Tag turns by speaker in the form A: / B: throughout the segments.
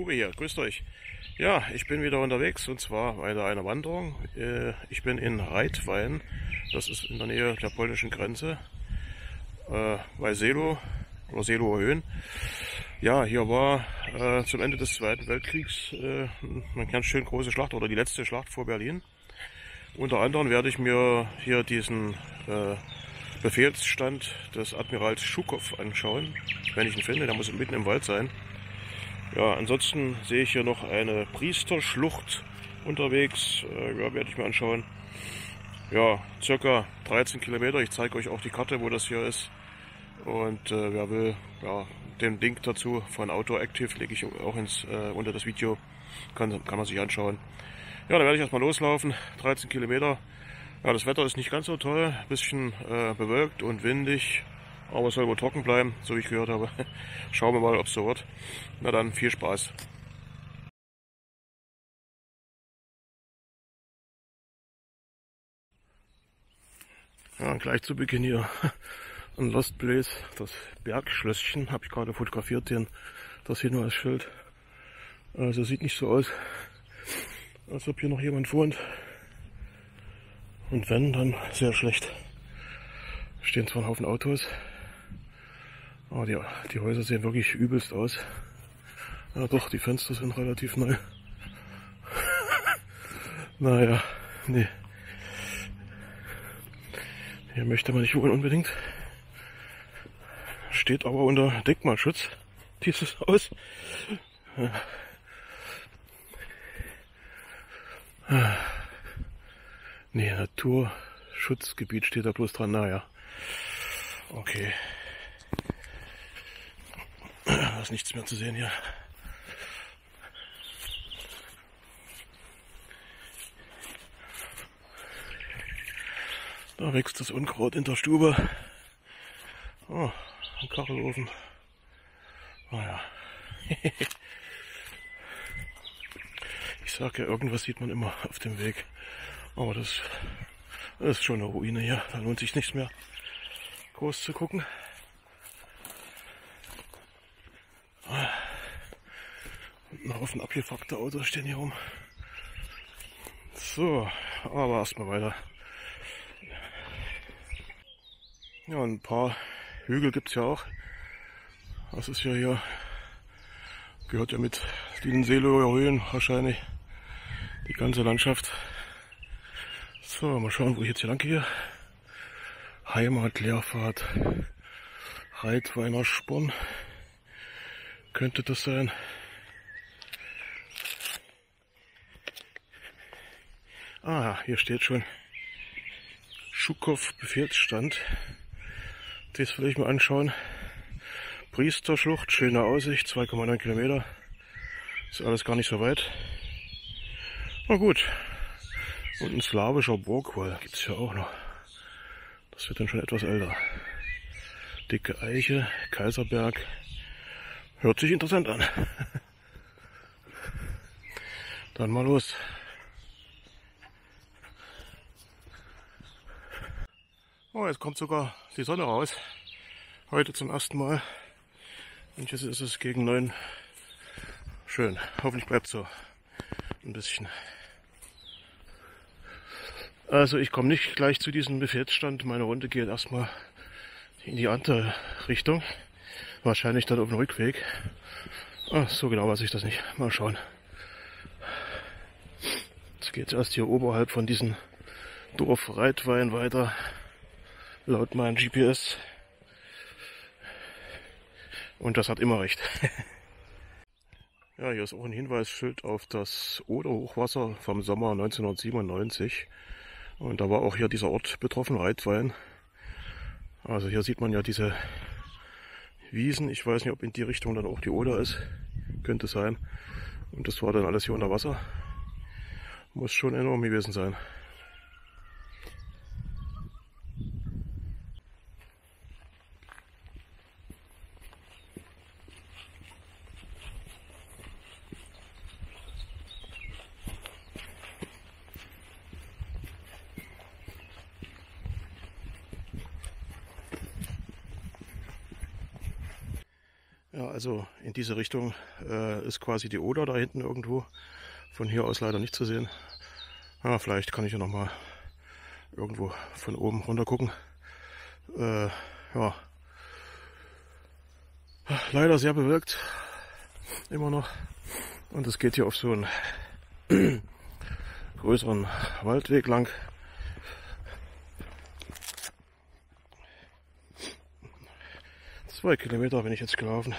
A: Uwe hier, grüßt euch. Ja, ich bin wieder unterwegs und zwar bei einer Wanderung. Äh, ich bin in Reitwein, das ist in der Nähe der polnischen Grenze, äh, bei Selo oder Seloer Höhen. Ja, hier war äh, zum Ende des Zweiten Weltkriegs eine ganz schön große Schlacht oder die letzte Schlacht vor Berlin. Unter anderem werde ich mir hier diesen Befehlsstand des Admirals Schukow anschauen, wenn ich ihn finde. Der muss mitten im Wald sein. Ja, ansonsten sehe ich hier noch eine Priesterschlucht unterwegs. Äh, ja, werde ich mir anschauen. Ja, circa 13 Kilometer. Ich zeige euch auch die Karte, wo das hier ist. Und äh, wer will, ja, den Link dazu von Outdoor Active lege ich auch ins, äh, unter das Video. Kann, kann man sich anschauen. Ja, dann werde ich erstmal loslaufen. 13 Kilometer. Ja, das Wetter ist nicht ganz so toll. Bisschen äh, bewölkt und windig. Aber es soll wohl trocken bleiben, so wie ich gehört habe. Schauen wir mal, ob es so wird. Na dann, viel Spaß. Ja, gleich zu Beginn hier ein Lost Place, das Bergschlösschen, habe ich gerade fotografiert, den, das Hinweisschild. Also sieht nicht so aus, als ob hier noch jemand wohnt. Und wenn, dann sehr schlecht. Stehen zwar ein Haufen Autos, aber die, die Häuser sehen wirklich übelst aus. Ja doch, die Fenster sind relativ neu. naja, nee. Hier möchte man nicht wohnen unbedingt. Steht aber unter Denkmalschutz, dieses Haus. Nee, Naturschutzgebiet steht da bloß dran. Naja. Okay. Da ist nichts mehr zu sehen hier. Da wächst das Unkraut in der Stube. Oh, ein Kachelofen. Naja. Oh ich sage ja, irgendwas sieht man immer auf dem Weg. Aber das, das ist schon eine Ruine hier. Da lohnt sich nichts mehr groß zu gucken. Ein Haufen abgefuckte Autos stehen hier rum. So, aber erstmal weiter. Ja, ein paar Hügel gibt es ja auch. Das ist ja hier, gehört ja mit diesen Seeloer Höhen wahrscheinlich. Die ganze Landschaft. So, mal schauen, wo ich jetzt hier lang gehe. Heimatlehrfahrt. Reitweiner Sporn. Könnte das sein? Ah, hier steht schon Schukow Befehlsstand. Das will ich mir anschauen. Priesterschlucht, schöne Aussicht, 2,9 Kilometer. Ist alles gar nicht so weit. Na gut. Und ein slawischer Burgwall gibt es ja auch noch. Das wird dann schon etwas älter. Dicke Eiche, Kaiserberg. Hört sich interessant an. Dann mal los. Oh, jetzt kommt sogar die Sonne raus. Heute zum ersten Mal. Und jetzt ist es gegen neun. Schön. Hoffentlich bleibt so. Ein bisschen. Also ich komme nicht gleich zu diesem Befehlsstand. Meine Runde geht erstmal in die andere Richtung. Wahrscheinlich dann auf dem Rückweg. Ach, so genau weiß ich das nicht. Mal schauen. Jetzt geht es erst hier oberhalb von diesem Dorf Reitwein weiter laut meinem GPS. Und das hat immer recht. ja, hier ist auch ein Hinweisschild auf das Oder-Hochwasser vom Sommer 1997. Und da war auch hier dieser Ort betroffen, Reitwein. Also hier sieht man ja diese Wiesen. Ich weiß nicht, ob in die Richtung dann auch die Oder ist. Könnte sein. Und das war dann alles hier unter Wasser. Muss schon enorm gewesen sein. Also in diese Richtung äh, ist quasi die Oder da hinten irgendwo. Von hier aus leider nicht zu sehen. Ja, vielleicht kann ich ja noch mal irgendwo von oben runter gucken. Äh, ja, leider sehr bewirkt, immer noch. Und es geht hier auf so einen größeren Waldweg lang. Zwei Kilometer bin ich jetzt gelaufen.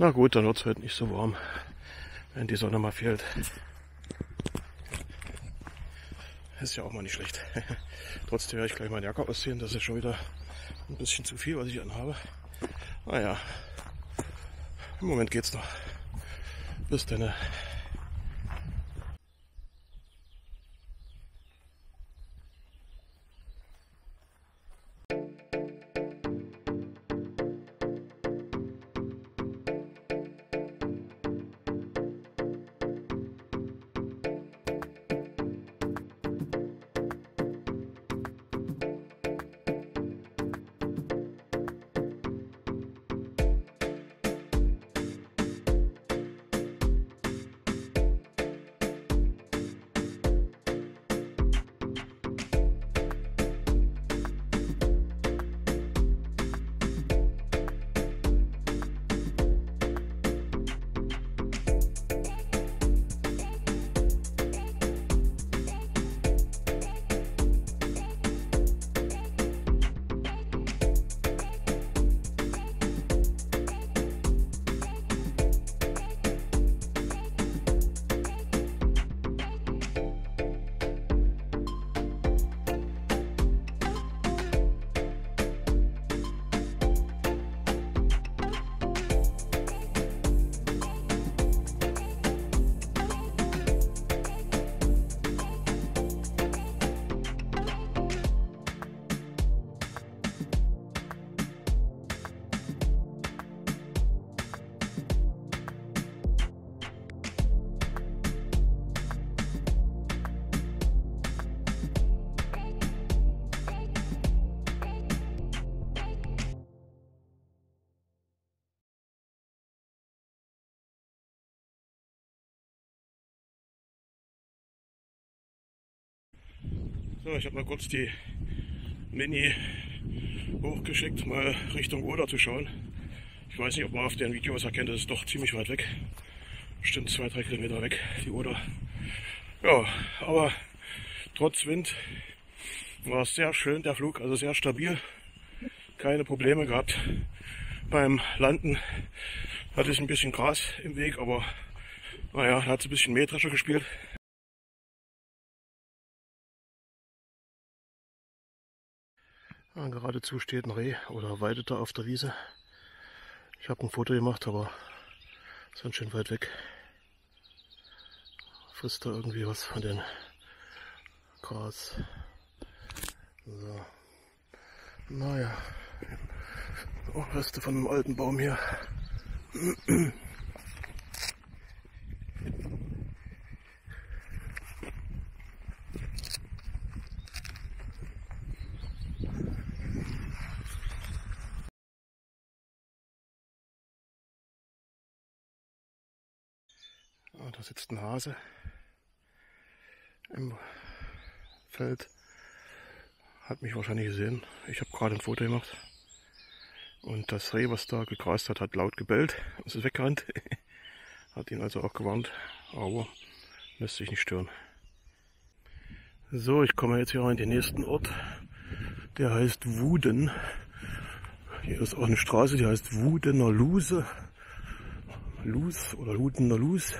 A: Na gut, dann wird es heute nicht so warm, wenn die Sonne mal fehlt. Ist ja auch mal nicht schlecht. Trotzdem werde ich gleich meine Jacke ausziehen. Das ist schon wieder ein bisschen zu viel, was ich anhabe. Naja, im Moment geht's noch. Bis dann. So, ich habe mal kurz die Mini hochgeschickt, mal Richtung Oder zu schauen. Ich weiß nicht, ob man auf den Videos erkennt, das ist doch ziemlich weit weg. Bestimmt zwei, drei Kilometer weg, die Oder. Ja, aber trotz Wind war es sehr schön, der Flug, also sehr stabil. Keine Probleme gehabt. Beim Landen hatte ich ein bisschen Gras im Weg, aber naja, hat es ein bisschen Mähdrescher gespielt. Geradezu steht ein Reh oder weidet da auf der Wiese. Ich habe ein Foto gemacht, aber ist ganz schön weit weg. Frisst da irgendwie was von den Gras. So. Naja. Oh, Reste von einem alten Baum hier. Ah, da sitzt ein Hase im Feld. Hat mich wahrscheinlich gesehen. Ich habe gerade ein Foto gemacht. Und das Reh, was da gegrast hat, hat laut gebellt und ist weggerannt. hat ihn also auch gewarnt, aber lässt sich nicht stören. So, ich komme jetzt hier in den nächsten Ort. Der heißt Wuden. Hier ist auch eine Straße, die heißt Wudener Luse. Luz oder Ludener Luz.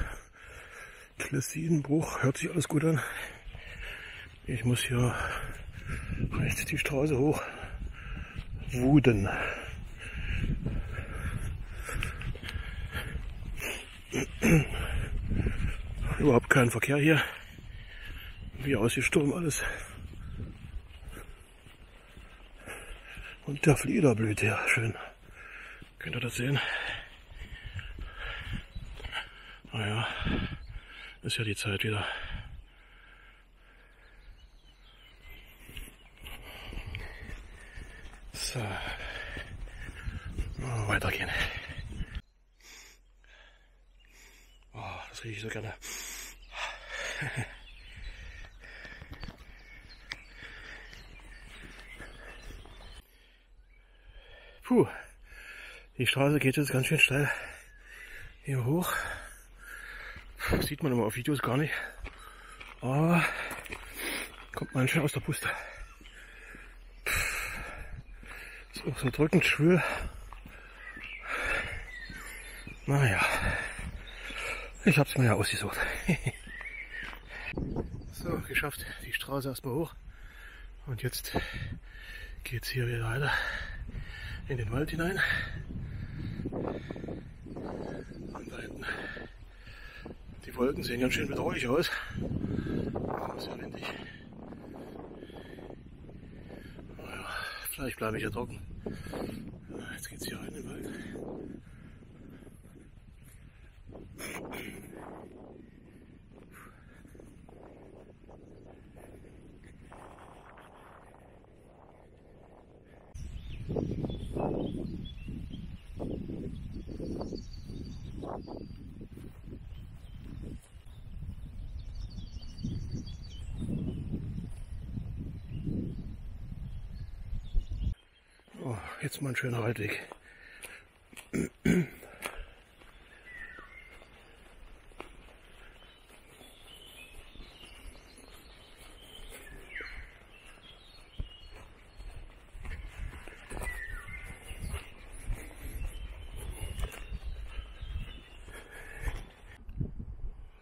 A: Klessinenbruch, hört sich alles gut an. Ich muss hier rechts die Straße hoch. Wuden. Überhaupt kein Verkehr hier. Wie aus wie Sturm alles. Und der Flieder blüht hier schön. Könnt ihr das sehen? Naja, Ist ja die Zeit wieder. So. Oh, weitergehen. Oh, das rieche ich so gerne. Puh, die Straße geht jetzt ganz schön steil hier hoch. Sieht man immer auf Videos gar nicht. Aber kommt man schön aus der Puste. Ist auch so drückend schwül. Naja, ich hab's mir ja ausgesucht. so, geschafft. Die Straße erstmal hoch. Und jetzt geht's hier wieder weiter in den Wald hinein. Die Wolken sehen ganz schön bedrohlich aus. Das ist ja windig. Vielleicht bleibe ich hier trocken. Jetzt geht's hier rein in den Wald. Mal ein schöner Waldweg.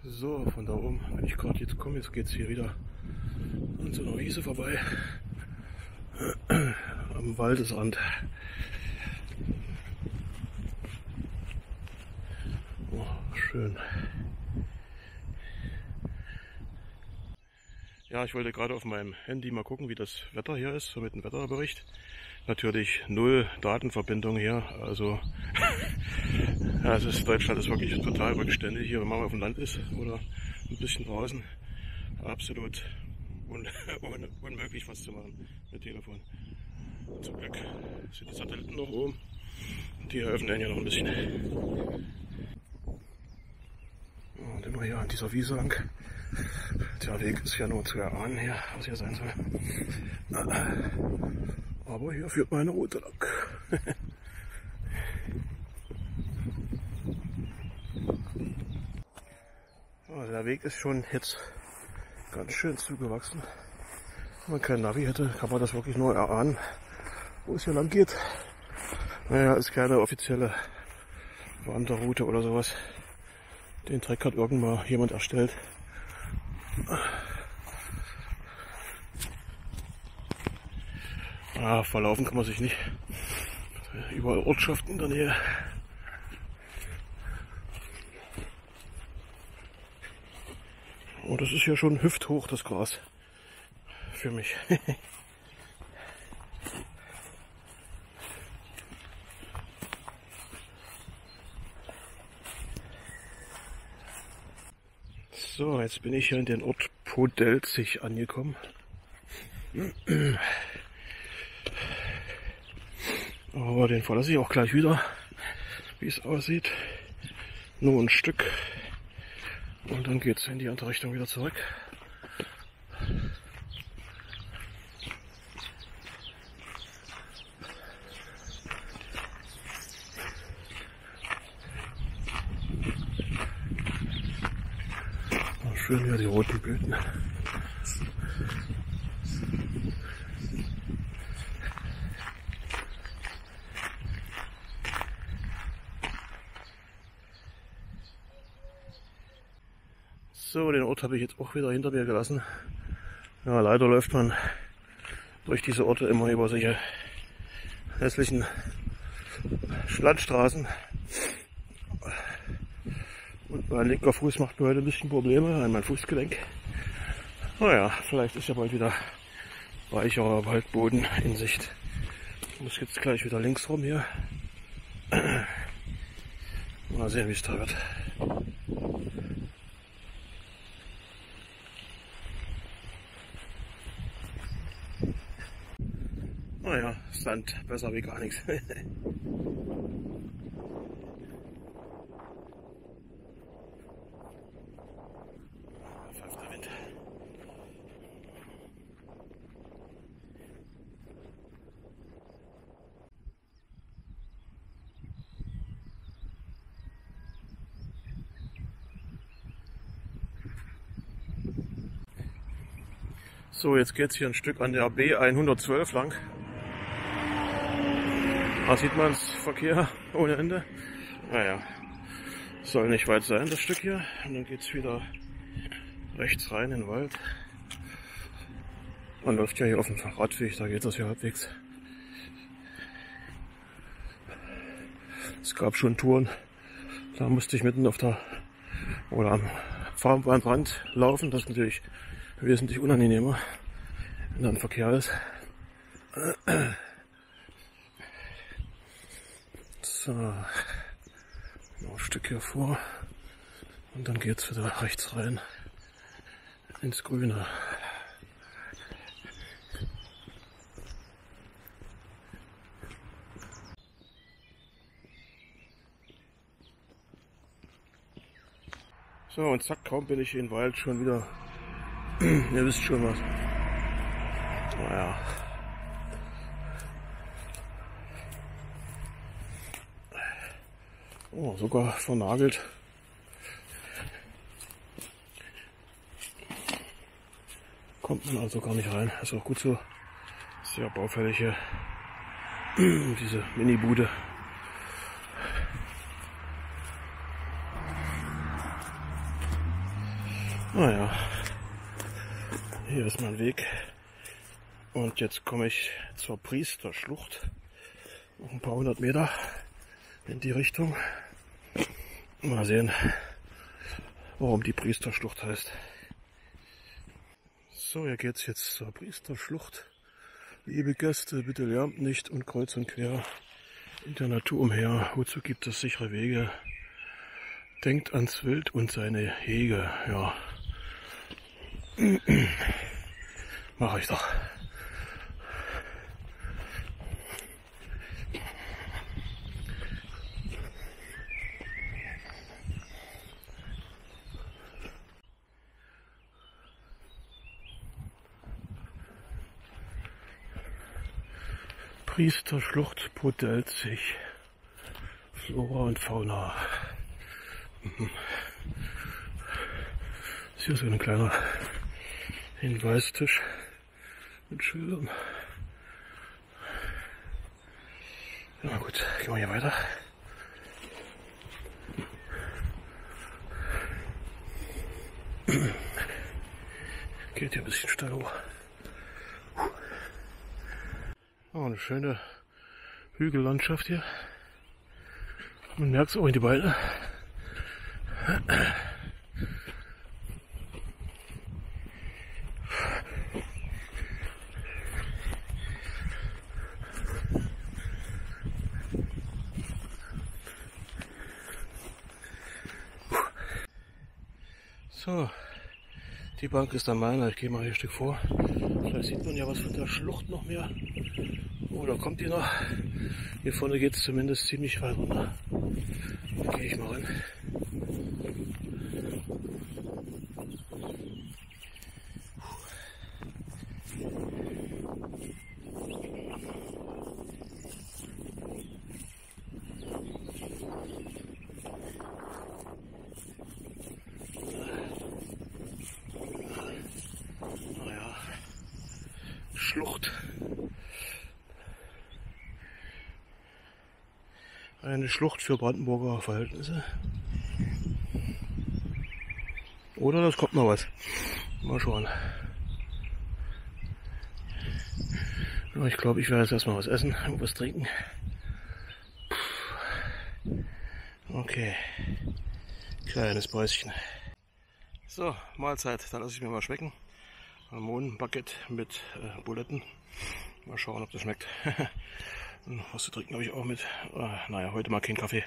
A: So, von da oben, wenn ich gerade jetzt komme, jetzt geht es hier wieder an so einer Wiese vorbei. Am Waldesrand. Oh, schön. Ja, ich wollte gerade auf meinem Handy mal gucken, wie das Wetter hier ist, so mit dem Wetterbericht. Natürlich null Datenverbindung hier, also ja, es ist, Deutschland ist wirklich total rückständig hier, wenn man auf dem Land ist oder ein bisschen draußen. Absolut un un unmöglich was zu machen mit Telefon. Zum Glück sind die Satelliten noch oben. Die eröffnen ja noch ein bisschen. Und immer hier an dieser Wiese lang. Der Weg ist ja nur zu erahnen hier, was hier sein soll. Aber hier führt meine Route lang. Also der Weg ist schon jetzt ganz schön zugewachsen. Wenn man kein Navi hätte, kann man das wirklich nur erahnen, wo es hier lang geht. Naja, ist keine offizielle Wanderroute oder sowas. Den Treck hat irgendwann jemand erstellt. Ah, verlaufen kann man sich nicht. Überall Ortschaften in der Nähe. Oh, das ist ja schon hüfthoch, das Gras. Für mich. so, jetzt bin ich hier in den Ort Podelzig angekommen. Aber den verlasse ich auch gleich wieder, wie es aussieht. Nur ein Stück. Und dann geht es in die andere Richtung wieder zurück. Oh, schön hier die roten Blüten. So, den Ort habe ich jetzt auch wieder hinter mir gelassen. Ja, leider läuft man durch diese Orte immer über solche hässlichen Landstraßen. Mein linker Fuß macht mir heute ein bisschen Probleme mein Fußgelenk. Naja, vielleicht ist ja bald wieder weicherer Waldboden in Sicht. Ich muss jetzt gleich wieder links rum hier. Mal sehen, wie es da wird. Naja, Sand besser wie gar nichts. So, jetzt geht es hier ein Stück an der B112 lang. Da sieht man es, Verkehr ohne Ende. Naja, soll nicht weit sein, das Stück hier. Und dann geht es wieder rechts rein in den Wald. Man läuft ja hier auf dem Radweg, da geht das hier halbwegs. Es gab schon Touren, da musste ich mitten auf der oder am Fahrbahnrand laufen. Das ist natürlich wesentlich unangenehmer, wenn dann Verkehr ist. So, noch ein Stück hier vor und dann geht's wieder rechts rein ins Grüne. So, und zack, kaum bin ich in den Wald schon wieder Ihr wisst schon was. Naja. Oh, sogar vernagelt. Kommt man also gar nicht rein. Ist auch gut so. Sehr baufällige diese Mini-Bude. Naja. Hier ist mein Weg. Und jetzt komme ich zur Priesterschlucht. Noch ein paar hundert Meter in die Richtung. Mal sehen, warum die Priesterschlucht heißt. So, hier geht's jetzt zur Priesterschlucht. Liebe Gäste, bitte lärmt nicht und kreuz und quer in der Natur umher. Wozu gibt es sichere Wege? Denkt ans Wild und seine Hege. Ja. Mache ich doch. Priesterschlucht sich Flora und Fauna. Mhm. Das ist hier so ein kleiner Hinweistisch mit Schildern. Na gut, gehen wir hier weiter. Geht hier ein bisschen steil hoch. Oh, eine schöne Hügellandschaft hier. Man merkt es auch in die Beine. So, die Bank ist an meiner. Ich gehe mal hier ein Stück vor. Vielleicht sieht man ja was von der Schlucht noch mehr. Oder oh, kommt die noch? Hier vorne geht es zumindest ziemlich weit runter. Gehe ich mal rein. Schlucht. Schlucht für Brandenburger Verhältnisse. Oder das kommt noch was. Mal schauen. ich glaube, ich werde jetzt erstmal was essen und was trinken. Okay. Kleines Päuschen. So, Mahlzeit. Dann lasse ich mir mal schmecken. Mohn-Baguette mit äh, Buletten. Mal schauen, ob das schmeckt. Was zu trinken habe ich auch mit. Äh, naja, heute mal kein Kaffee.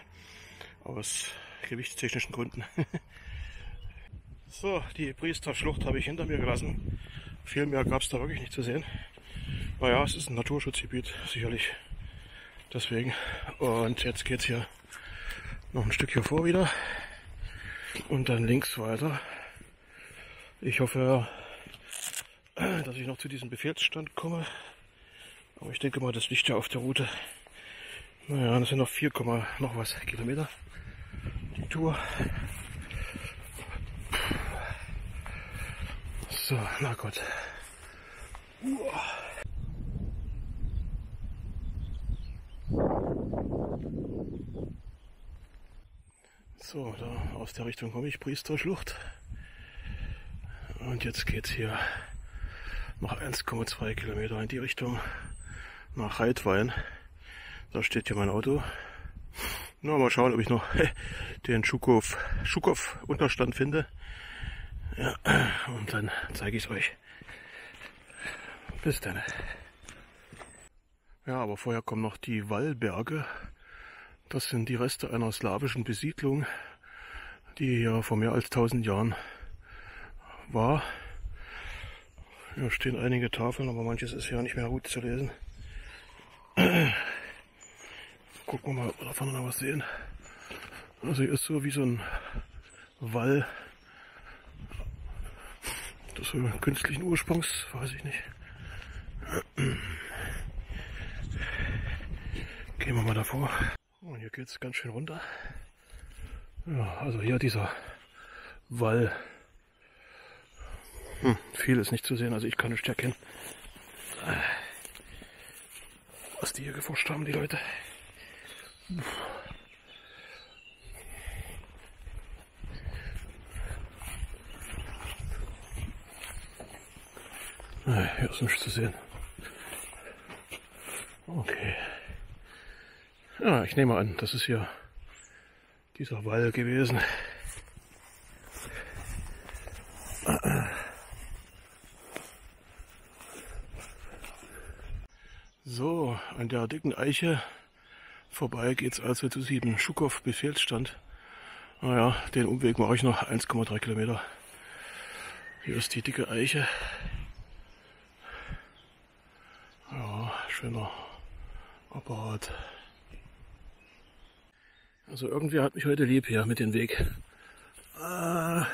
A: Aus gewichtstechnischen Gründen. so, die Priesterschlucht habe ich hinter mir gelassen. Viel mehr gab es da wirklich nicht zu sehen. Naja, es ist ein Naturschutzgebiet, sicherlich. Deswegen. Und jetzt geht's hier noch ein Stück hier vor wieder. Und dann links weiter. Ich hoffe, dass ich noch zu diesem Befehlsstand komme. Aber ich denke mal, das liegt ja auf der Route. Naja, das sind noch 4, noch was Kilometer. Die Tour. So, na Gott. So, da aus der Richtung komme ich, Priesterschlucht. Und jetzt geht's hier noch 1,2 Kilometer in die Richtung nach Heidwein. Da steht hier mein Auto. Na, mal schauen, ob ich noch den Schukow, Schukow Unterstand finde. Ja, und dann zeige ich es euch. Bis dann. Ja, aber vorher kommen noch die Wallberge. Das sind die Reste einer slawischen Besiedlung, die hier vor mehr als 1000 Jahren war. Hier stehen einige Tafeln, aber manches ist ja nicht mehr gut zu lesen. Gucken wir mal, ob wir noch was sehen. Also hier ist so wie so ein Wall. Das ist so künstlichen Ursprungs, weiß ich nicht. Gehen wir mal davor. Und hier geht es ganz schön runter. Ja, also hier dieser Wall. Hm, viel ist nicht zu sehen, also ich kann nicht erkennen, was die hier geforscht haben, die Leute. Hier ist nichts zu sehen. Okay. Ja, ich nehme an, das ist hier dieser Wall gewesen. So, an der dicken Eiche vorbei geht es also zu sieben Schukow Befehlsstand. Naja, den Umweg mache ich noch 1,3 Kilometer. Hier ist die dicke Eiche. Ja, schöner Apparat. Also irgendwie hat mich heute lieb hier mit dem Weg. Ah,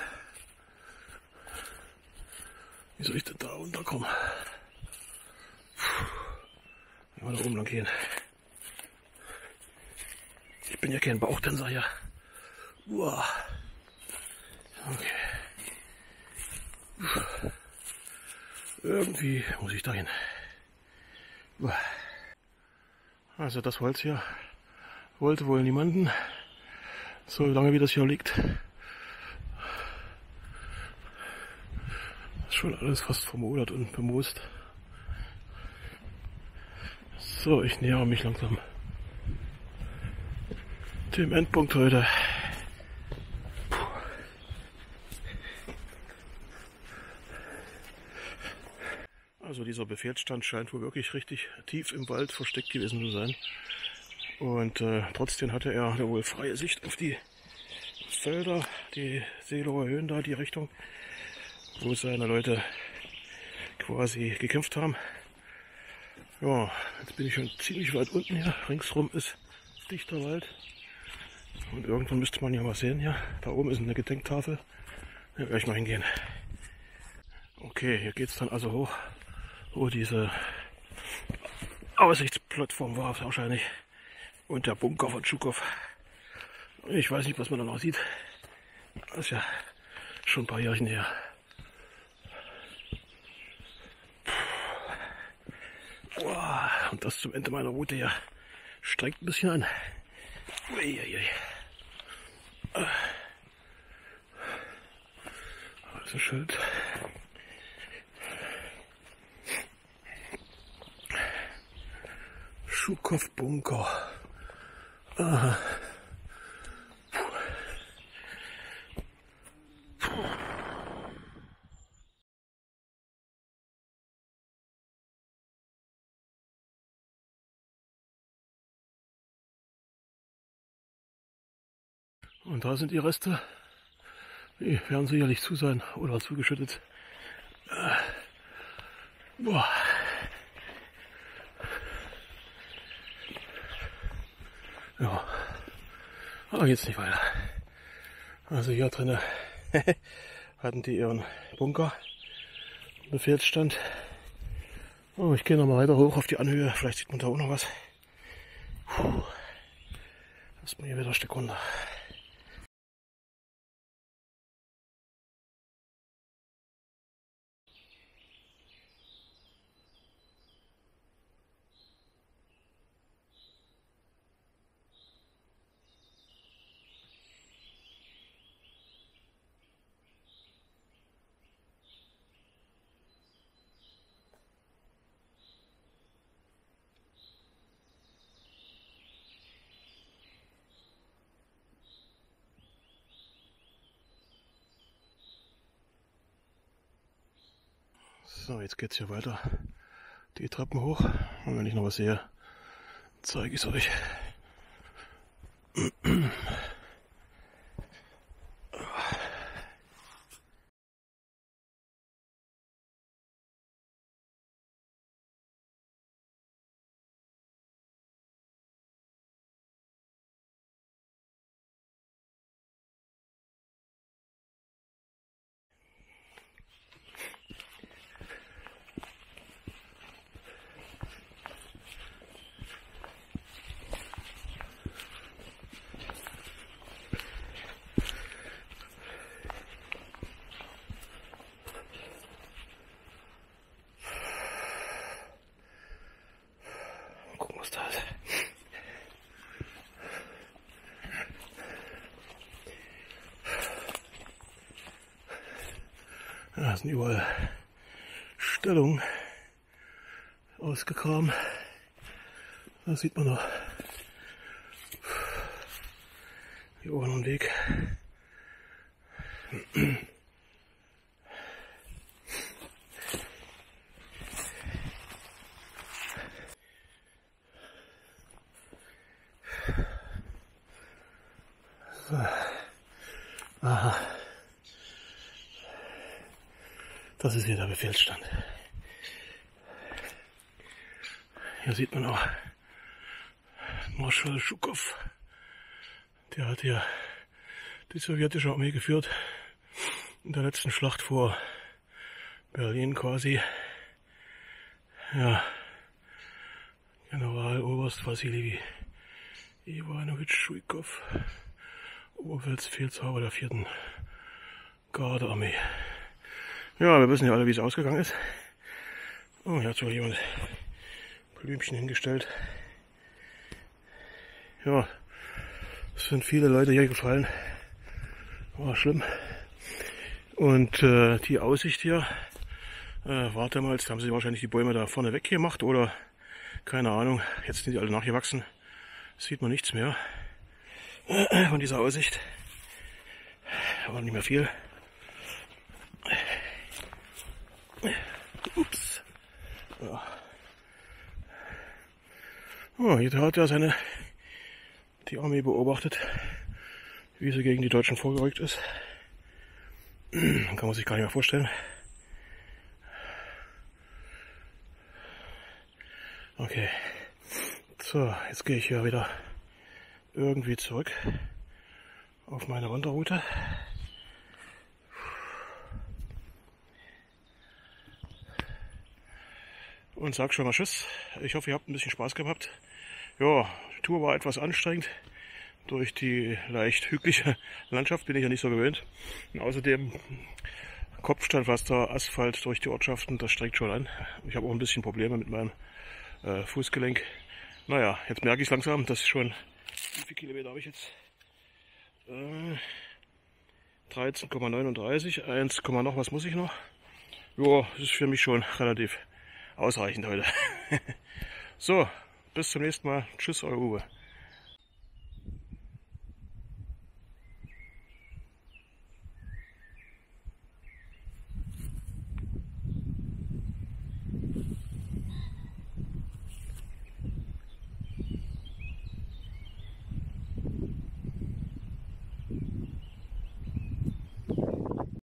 A: wie soll ich denn da runterkommen? Mal da oben lang gehen. Ich bin ja kein Bauchtänzer hier. Uah. Okay. Irgendwie muss ich dahin. Also das Holz hier wollte wohl niemanden. So lange wie das hier liegt. Ist schon alles fast vermodert und bemoost. So, ich nähere mich langsam dem Endpunkt heute. Also dieser Befehlsstand scheint wohl wirklich richtig tief im Wald versteckt gewesen zu sein. Und äh, trotzdem hatte er wohl freie Sicht auf die Felder, die Seelower Höhen da, die Richtung, wo seine Leute quasi gekämpft haben. Ja, jetzt bin ich schon ziemlich weit unten hier. Ringsrum ist dichter Wald. Und irgendwann müsste man ja mal sehen hier. Da oben ist eine Gedenktafel. Da werde ich mal hingehen. Okay, hier geht es dann also hoch, wo diese Aussichtsplattform war wahrscheinlich. Und der Bunker von Tschukow. Ich weiß nicht, was man da noch sieht. Das ist ja schon ein paar Jährchen her. Und das zum Ende meiner Route ja streckt ein bisschen an. Uiuiui. Also Schild. Schukow Bunker. Aha. Und da sind die Reste. Die werden sicherlich zu sein oder zugeschüttet. Äh, boah. Ja. Aber geht's nicht weiter. Also hier drinnen hatten die ihren Bunker. Befehlsstand. Oh, ich gehe noch mal weiter hoch auf die Anhöhe. Vielleicht sieht man da auch noch was. Puh. Lass mir hier wieder ein Stück runter. So, jetzt geht's hier weiter. Die Treppen hoch. Und wenn ich noch was sehe, zeige ich es euch. Sind überall Stellungen ausgegraben. Da sieht man noch hier oben einen Weg. Ist hier der Befehlsstand. Hier sieht man auch Marschall Schukow. Der hat hier die sowjetische Armee geführt. In der letzten Schlacht vor Berlin quasi. Ja. General Oberst Wassili Ivanovich Schuikow. Oberfeldbefehlshaber der vierten Gardearmee. Ja, wir wissen ja alle, wie es ausgegangen ist. Oh, hier hat sogar jemand Blümchen hingestellt. Ja, es sind viele Leute hier gefallen. War schlimm. Und äh, die Aussicht hier äh, war damals, da haben sie wahrscheinlich die Bäume da vorne weggemacht oder keine Ahnung. Jetzt sind die alle nachgewachsen. Sieht man nichts mehr von dieser Aussicht. Aber nicht mehr viel. Ups. Ja. Oh, hier hat er seine die Armee beobachtet, wie sie gegen die Deutschen vorgerückt ist. Kann man sich gar nicht mehr vorstellen. Okay. So, jetzt gehe ich hier wieder irgendwie zurück auf meine Wanderroute. Und sag schon mal Tschüss. Ich hoffe, ihr habt ein bisschen Spaß gehabt. Ja, die Tour war etwas anstrengend. Durch die leicht hügelige Landschaft bin ich ja nicht so gewöhnt. Und außerdem Kopfstand, was der Asphalt durch die Ortschaften, das streckt schon an. Ich habe auch ein bisschen Probleme mit meinem äh, Fußgelenk. Naja, jetzt merke ich langsam, dass ich schon, wie viele Kilometer habe ich jetzt? Äh, 13,39, 1, noch was muss ich noch? Ja, das ist für mich schon relativ ausreichend heute. so, bis zum nächsten Mal. Tschüss, euer Uwe.